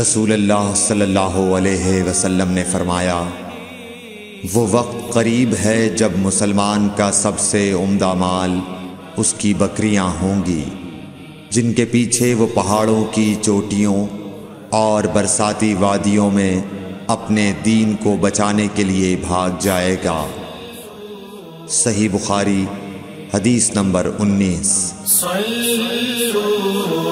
رسول اللہ صلی اللہ علیہ وسلم نے فرمایا، وہ وقت قریب ہے جب مسلمان کا سب سے عمدہ مال اس کی بکریاں ہوں گی، جن کے پیچھے وہ پہاڑوں کی چوٹیوں اور برساتی وادیوں میں اپنے دین کو بچانے کے لیے بھاگ جائے گا۔ صحیح بخاری حدیث نمبر انیس۔ صلو